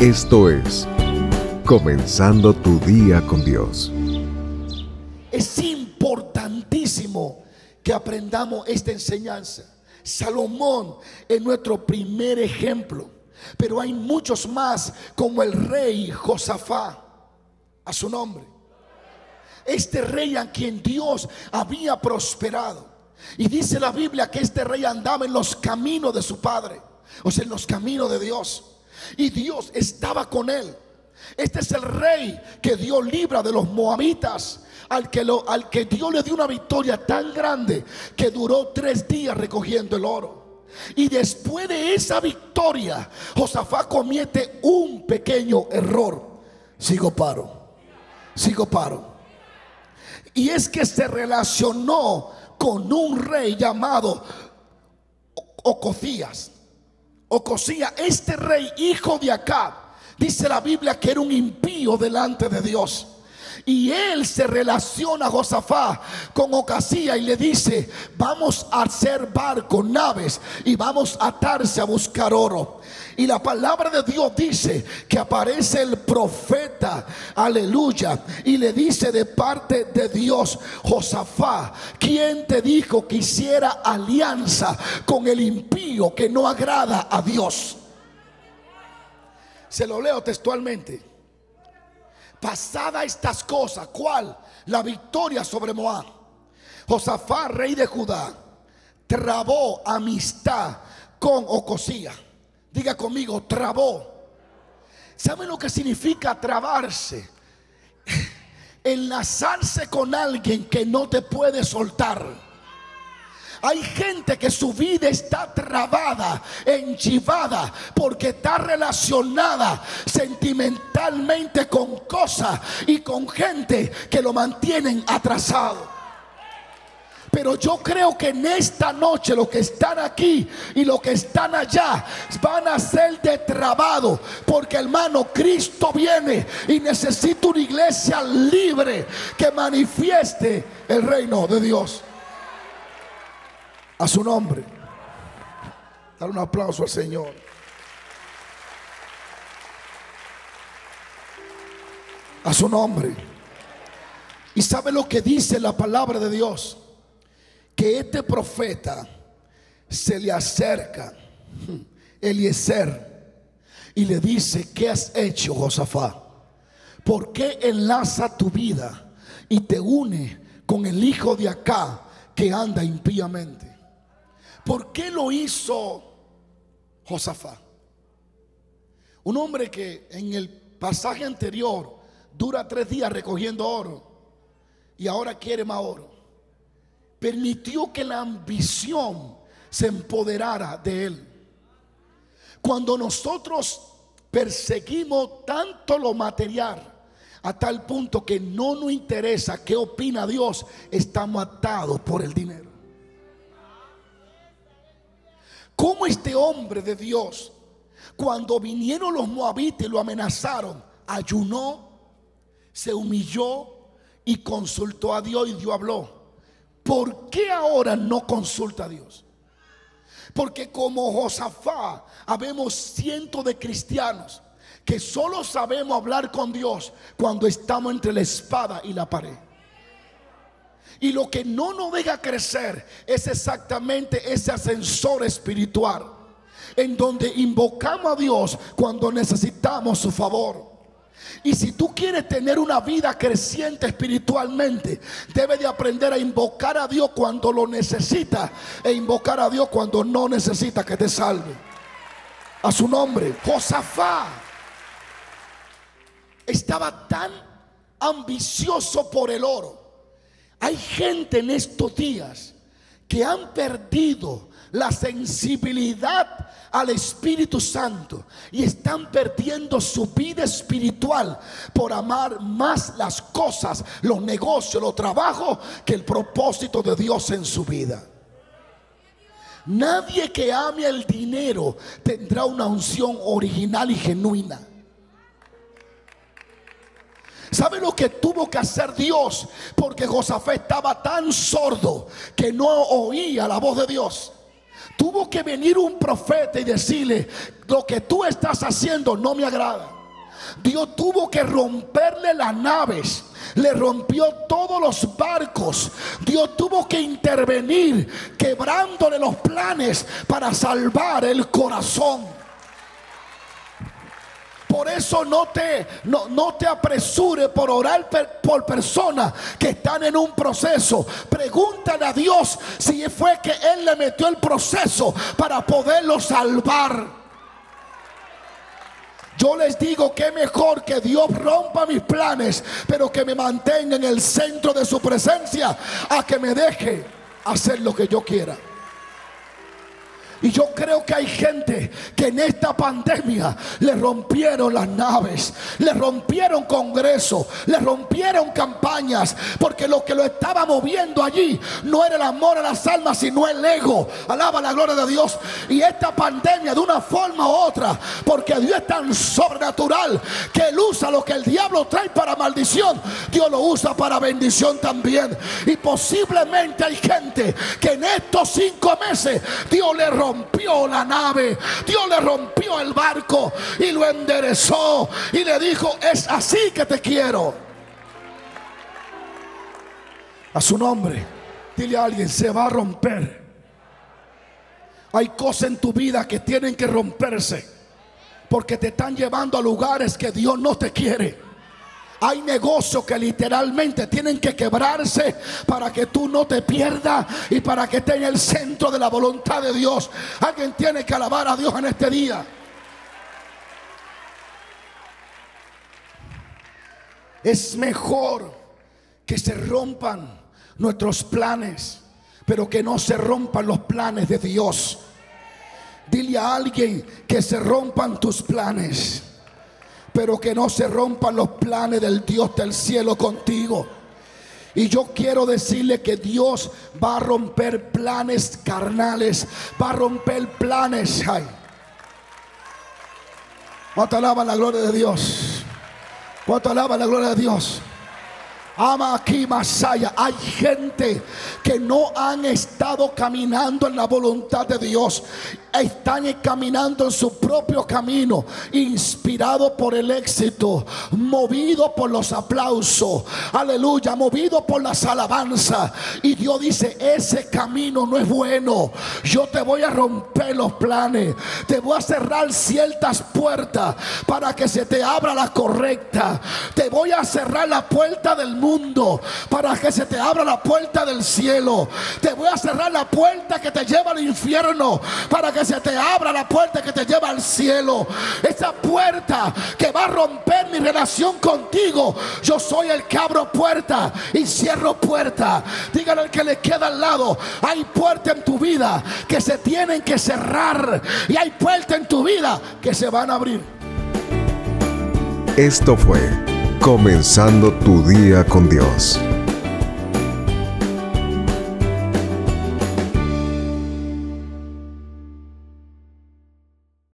Esto es Comenzando tu día con Dios. Es importantísimo que aprendamos esta enseñanza. Salomón es nuestro primer ejemplo, pero hay muchos más como el rey Josafá, a su nombre. Este rey a quien Dios había prosperado. Y dice la Biblia que este rey andaba en los caminos de su padre, o sea, en los caminos de Dios. Y Dios estaba con él. Este es el rey que dio libra de los moabitas. Al que, al que Dios le dio una victoria tan grande que duró tres días recogiendo el oro. Y después de esa victoria, Josafat comete un pequeño error. Sigo paro. Sigo paro. Y es que se relacionó con un rey llamado Ococías. Ocosía, este rey, hijo de Acab, dice la Biblia que era un impío delante de Dios. Y él se relaciona a Josafá con Ocasía y le dice, vamos a hacer barcos, naves y vamos a atarse a buscar oro. Y la palabra de Dios dice que aparece el profeta, aleluya, y le dice de parte de Dios, Josafá, ¿quién te dijo que hiciera alianza con el impío que no agrada a Dios? Se lo leo textualmente. Pasada estas cosas, ¿cuál? La victoria sobre Moab. Josafá, rey de Judá, trabó amistad con Ocosía. Diga conmigo, trabó. ¿Saben lo que significa trabarse? Enlazarse con alguien que no te puede soltar. Hay gente que su vida está trabada, enchivada, porque está relacionada sentimentalmente con cosas y con gente que lo mantienen atrasado. Pero yo creo que en esta noche los que están aquí y los que están allá van a ser de trabado. Porque hermano, Cristo viene y necesita una iglesia libre que manifieste el reino de Dios a su nombre. Dar un aplauso al Señor. A su nombre. Y sabe lo que dice la palabra de Dios. Que este profeta se le acerca, Eliezer, y le dice, ¿qué has hecho, Josafá? ¿Por qué enlaza tu vida y te une con el hijo de acá que anda impíamente? ¿Por qué lo hizo Josafá? Un hombre que en el pasaje anterior dura tres días recogiendo oro y ahora quiere más oro. Permitió que la ambición se empoderara de él. Cuando nosotros perseguimos tanto lo material, a tal punto que no nos interesa qué opina Dios, estamos atados por el dinero. Cómo este hombre de Dios, cuando vinieron los moabitas y lo amenazaron, ayunó, se humilló y consultó a Dios y Dios habló. ¿Por qué ahora no consulta a Dios? Porque como Josafá, habemos cientos de cristianos que solo sabemos hablar con Dios cuando estamos entre la espada y la pared. Y lo que no nos deja crecer es exactamente ese ascensor espiritual en donde invocamos a Dios cuando necesitamos su favor. Y si tú quieres tener una vida creciente espiritualmente, debes de aprender a invocar a Dios cuando lo necesita e invocar a Dios cuando no necesita que te salve. A su nombre, Josafá estaba tan ambicioso por el oro hay gente en estos días que han perdido la sensibilidad al Espíritu Santo y están perdiendo su vida espiritual por amar más las cosas, los negocios, los trabajos que el propósito de Dios en su vida. Nadie que ame el dinero tendrá una unción original y genuina. ¿Sabe lo que tuvo que hacer Dios? Porque Josafé estaba tan sordo que no oía la voz de Dios. Tuvo que venir un profeta y decirle, lo que tú estás haciendo no me agrada. Dios tuvo que romperle las naves. Le rompió todos los barcos. Dios tuvo que intervenir quebrándole los planes para salvar el corazón. Por eso no te, no, no te apresure por orar por personas que están en un proceso. Pregúntale a Dios si fue que Él le metió el proceso para poderlo salvar. Yo les digo que mejor que Dios rompa mis planes, pero que me mantenga en el centro de su presencia, a que me deje hacer lo que yo quiera. Y yo creo que hay gente que en esta pandemia le rompieron las naves, le rompieron congresos, le rompieron campañas, porque lo que lo estaba moviendo allí no era el amor a las almas, sino el ego. Alaba la gloria de Dios. Y esta pandemia de una forma u otra, porque Dios es tan sobrenatural que Él usa lo que el diablo trae para maldición, Dios lo usa para bendición también. Y posiblemente hay gente que en estos cinco meses Dios le rompió rompió la nave, Dios le rompió el barco y lo enderezó y le dijo, es así que te quiero. A su nombre, dile a alguien, se va a romper. Hay cosas en tu vida que tienen que romperse porque te están llevando a lugares que Dios no te quiere. Hay negocios que literalmente tienen que quebrarse para que tú no te pierdas y para que esté en el centro de la voluntad de Dios. Alguien tiene que alabar a Dios en este día. Es mejor que se rompan nuestros planes, pero que no se rompan los planes de Dios. Dile a alguien que se rompan tus planes pero que no se rompan los planes del Dios del cielo contigo. Y yo quiero decirle que Dios va a romper planes carnales, va a romper planes. Ay. ¿Cuánto alaba la gloria de Dios? ¿Cuánto alaba la gloria de Dios? Ama aquí Masaya. Hay gente que no han estado caminando en la voluntad de Dios están caminando en su propio camino, inspirado por el éxito, movido por los aplausos, aleluya, movido por las alabanzas. Y Dios dice, ese camino no es bueno. Yo te voy a romper los planes, te voy a cerrar ciertas puertas para que se te abra la correcta. Te voy a cerrar la puerta del mundo para que se te abra la puerta del cielo. Te voy a cerrar la puerta que te lleva al infierno para que se te abra la puerta que te lleva al cielo. Esa puerta que va a romper mi relación contigo. Yo soy el que abro puerta y cierro puerta. Dígale al que le queda al lado. Hay puertas en tu vida que se tienen que cerrar. Y hay puertas en tu vida que se van a abrir. Esto fue Comenzando tu día con Dios